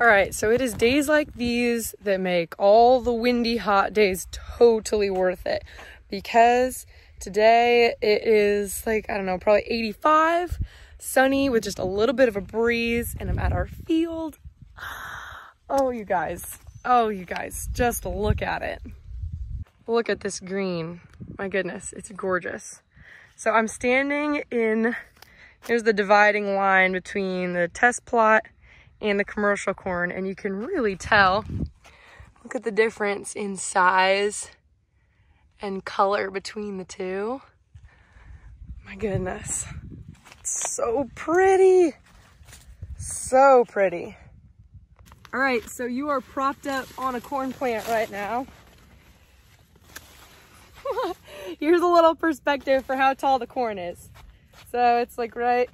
All right, so it is days like these that make all the windy hot days totally worth it because today it is like, I don't know, probably 85, sunny with just a little bit of a breeze, and I'm at our field. Oh, you guys. Oh, you guys, just look at it. Look at this green. My goodness, it's gorgeous. So I'm standing in, here's the dividing line between the test plot and the commercial corn and you can really tell. Look at the difference in size and color between the two. My goodness. It's so pretty. So pretty. All right so you are propped up on a corn plant right now. Here's a little perspective for how tall the corn is. So it's like right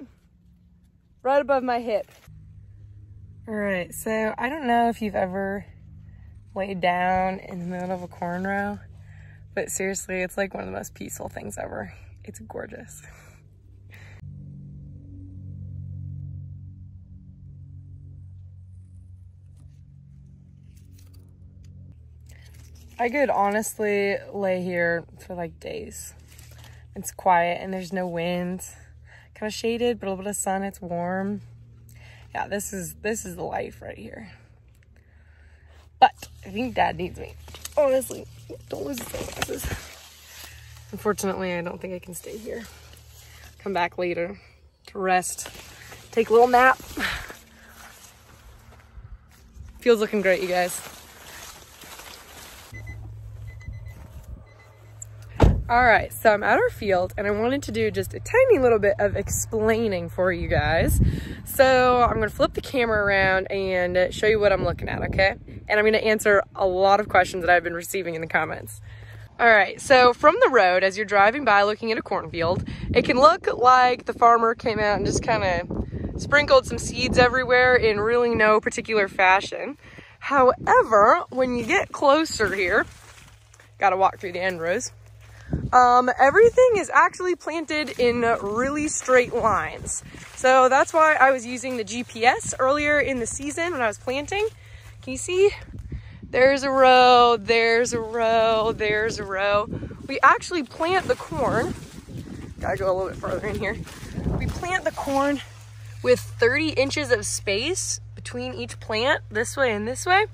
right above my hip all right, so I don't know if you've ever laid down in the middle of a corn row, but seriously, it's like one of the most peaceful things ever. It's gorgeous. I could honestly lay here for like days. It's quiet and there's no wind. Kind of shaded, but a little bit of sun, it's warm yeah, this is this is the life right here. But I think dad needs me. Honestly, don't lose sunglasses. Unfortunately, I don't think I can stay here. Come back later to rest, take a little nap. Feels looking great, you guys. All right, so I'm at our field and I wanted to do just a tiny little bit of explaining for you guys. So I'm gonna flip the camera around and show you what I'm looking at, okay? And I'm gonna answer a lot of questions that I've been receiving in the comments. All right, so from the road, as you're driving by looking at a cornfield, it can look like the farmer came out and just kind of sprinkled some seeds everywhere in really no particular fashion. However, when you get closer here, gotta walk through the end rows, um, everything is actually planted in really straight lines. So that's why I was using the GPS earlier in the season when I was planting. Can you see? There's a row, there's a row, there's a row. We actually plant the corn. Gotta go a little bit further in here. We plant the corn with 30 inches of space between each plant, this way and this way.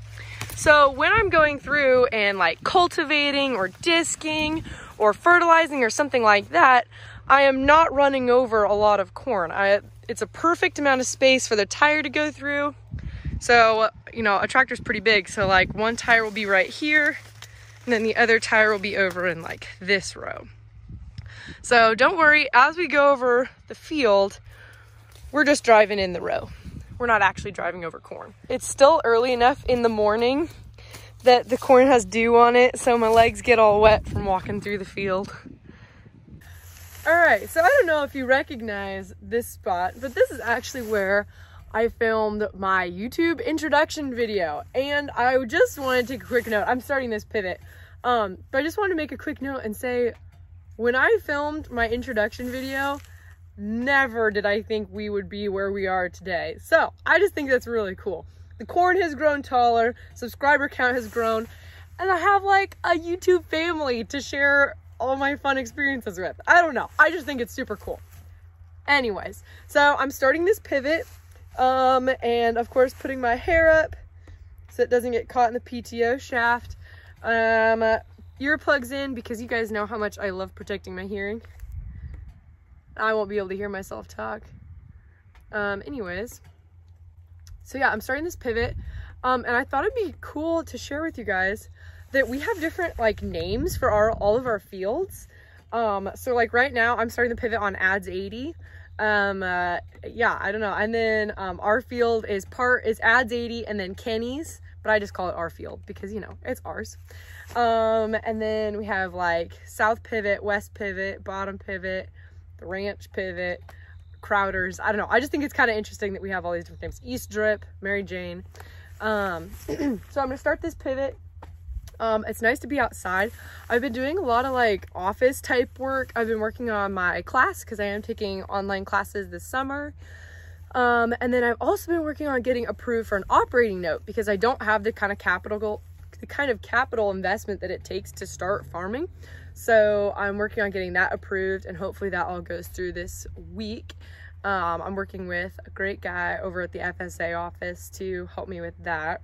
So when I'm going through and like cultivating or disking or fertilizing or something like that, I am not running over a lot of corn. I, it's a perfect amount of space for the tire to go through. So, you know, a tractor's pretty big. So like one tire will be right here and then the other tire will be over in like this row. So don't worry, as we go over the field, we're just driving in the row. We're not actually driving over corn. It's still early enough in the morning that the corn has dew on it, so my legs get all wet from walking through the field. All right, so I don't know if you recognize this spot, but this is actually where I filmed my YouTube introduction video. And I just wanted to take a quick note. I'm starting this pivot. Um, but I just wanted to make a quick note and say, when I filmed my introduction video, never did I think we would be where we are today. So I just think that's really cool. The corn has grown taller, subscriber count has grown, and I have like a YouTube family to share all my fun experiences with. I don't know. I just think it's super cool. Anyways, so I'm starting this pivot um, and of course putting my hair up so it doesn't get caught in the PTO shaft. Um, earplugs in because you guys know how much I love protecting my hearing. I won't be able to hear myself talk. Um, anyways, so yeah, I'm starting this pivot. Um, and I thought it'd be cool to share with you guys that we have different like names for our all of our fields. Um, so like right now I'm starting the pivot on ads 80. Um, uh, yeah, I don't know. And then um, our field is part is ads 80 and then Kenny's, but I just call it our field because you know it's ours. Um, and then we have like south pivot, west pivot, bottom pivot, the ranch pivot, Crowders. I don't know. I just think it's kind of interesting that we have all these different names. East Drip, Mary Jane. Um, so I'm going to start this pivot. Um, it's nice to be outside. I've been doing a lot of like office type work. I've been working on my class because I am taking online classes this summer. Um, and then I've also been working on getting approved for an operating note because I don't have the kind of capital the kind of capital investment that it takes to start farming. So I'm working on getting that approved and hopefully that all goes through this week. Um, I'm working with a great guy over at the FSA office to help me with that.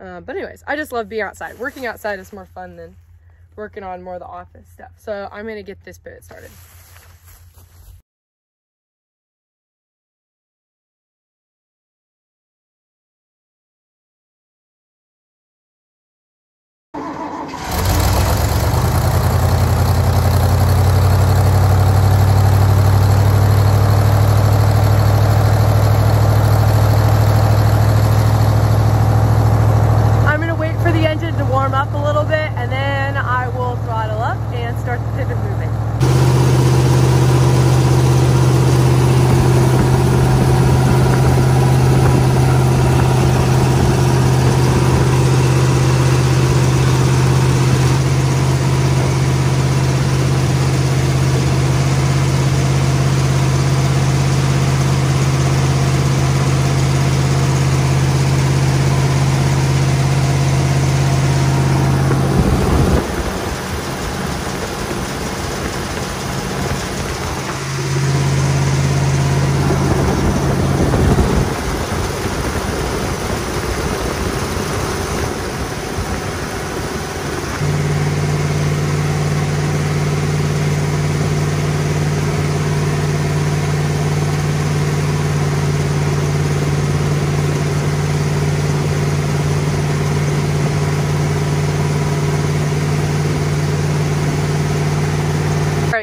Uh, but anyways, I just love being outside. Working outside is more fun than working on more of the office stuff. So I'm gonna get this bit started.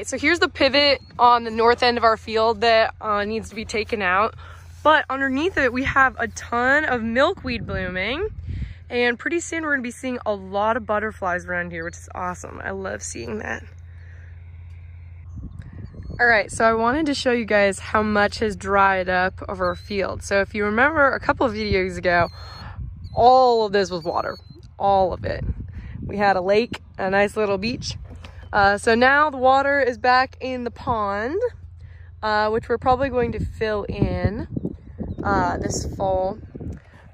so here's the pivot on the north end of our field that uh, needs to be taken out. But underneath it, we have a ton of milkweed blooming. And pretty soon we're gonna be seeing a lot of butterflies around here, which is awesome. I love seeing that. All right, so I wanted to show you guys how much has dried up over our field. So if you remember a couple of videos ago, all of this was water, all of it. We had a lake, a nice little beach, uh, so now the water is back in the pond, uh, which we're probably going to fill in uh, this fall.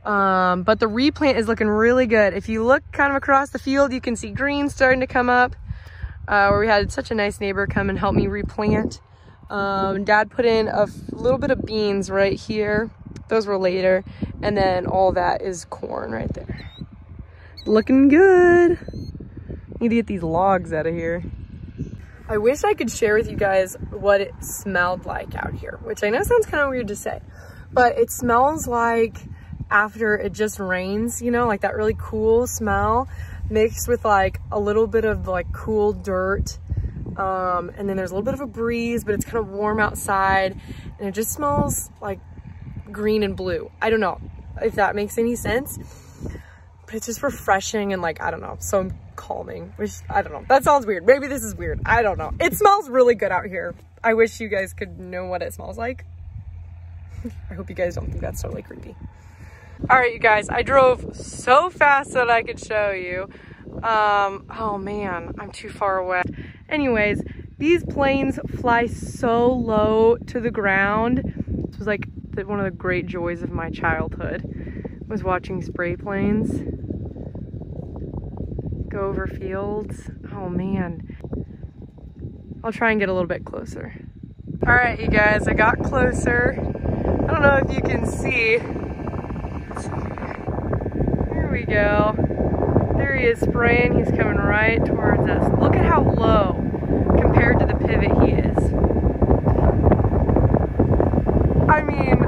Um, but the replant is looking really good. If you look kind of across the field, you can see green starting to come up, uh, where we had such a nice neighbor come and help me replant. Um, Dad put in a little bit of beans right here. Those were later. And then all that is corn right there. Looking good. Need to get these logs out of here. I wish I could share with you guys what it smelled like out here, which I know sounds kind of weird to say, but it smells like after it just rains, you know, like that really cool smell mixed with like a little bit of like cool dirt. Um, and then there's a little bit of a breeze, but it's kind of warm outside and it just smells like green and blue. I don't know if that makes any sense, it's just refreshing and like, I don't know. So calming, which I don't know. That sounds weird. Maybe this is weird. I don't know. It smells really good out here. I wish you guys could know what it smells like. I hope you guys don't think that's totally creepy. All right, you guys, I drove so fast that I could show you. Um, oh man, I'm too far away. Anyways, these planes fly so low to the ground. This was like the, one of the great joys of my childhood was watching spray planes over fields. Oh man. I'll try and get a little bit closer. All right, you guys, I got closer. I don't know if you can see. Here we go. There he is spraying. He's coming right towards us. Look at how low compared to the pivot he is. I mean,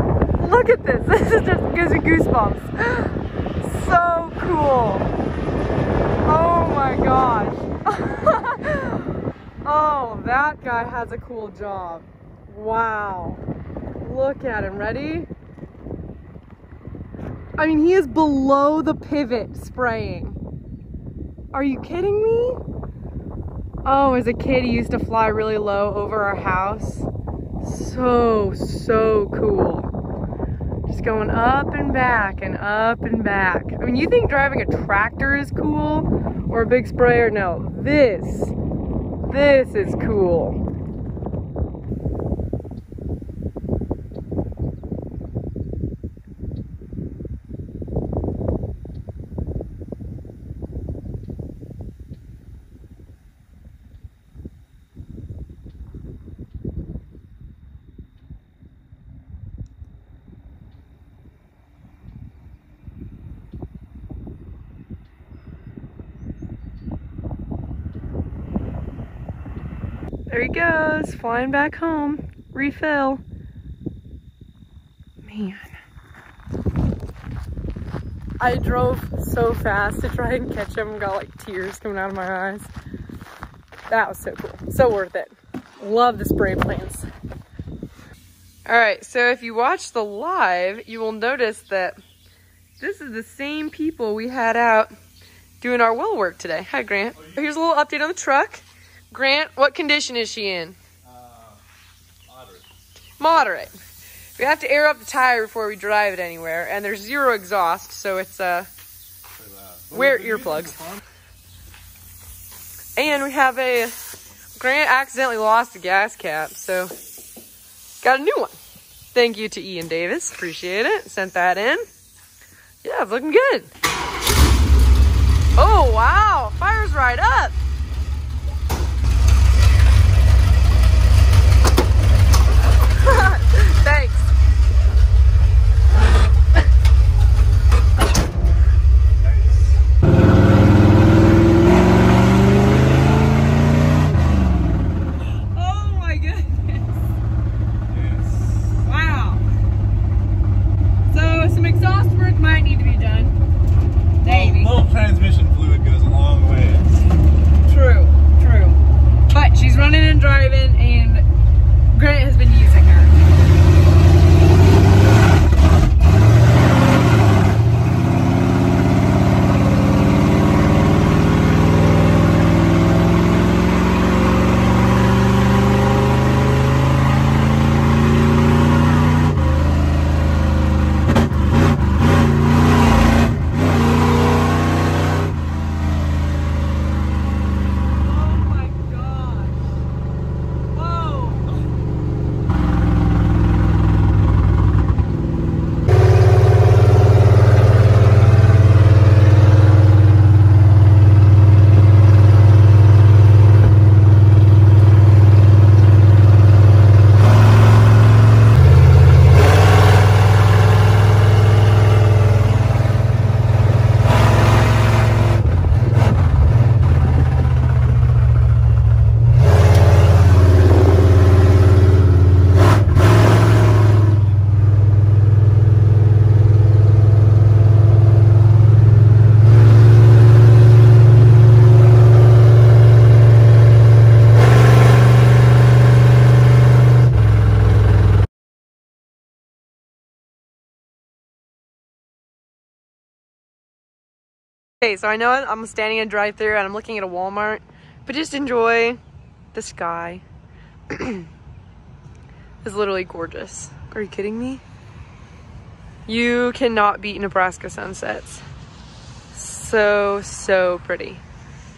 look at this. This is just gives me goosebumps. So cool. Oh my gosh. oh, that guy has a cool job. Wow. Look at him. Ready? I mean, he is below the pivot spraying. Are you kidding me? Oh, as a kid, he used to fly really low over our house. So, so cool. Just going up and back and up and back. I mean, you think driving a tractor is cool or a big sprayer? No, this, this is cool. There he goes, flying back home. Refill. Man. I drove so fast to try and catch him. Got like tears coming out of my eyes. That was so cool. So worth it. Love the spray plants. All right, so if you watch the live, you will notice that this is the same people we had out doing our well work today. Hi, Grant. Oh, Here's a little update on the truck. Grant, what condition is she in? Uh, moderate. Moderate. We have to air up the tire before we drive it anywhere, and there's zero exhaust, so it's uh, wear earplugs. And we have a Grant accidentally lost the gas cap, so got a new one. Thank you to Ian Davis. Appreciate it. Sent that in. Yeah, it's looking good. Oh, wow. Fire's right up. Okay, so I know I'm standing in a drive through and I'm looking at a Walmart, but just enjoy the sky. it's literally gorgeous. Are you kidding me? You cannot beat Nebraska sunsets. So, so pretty.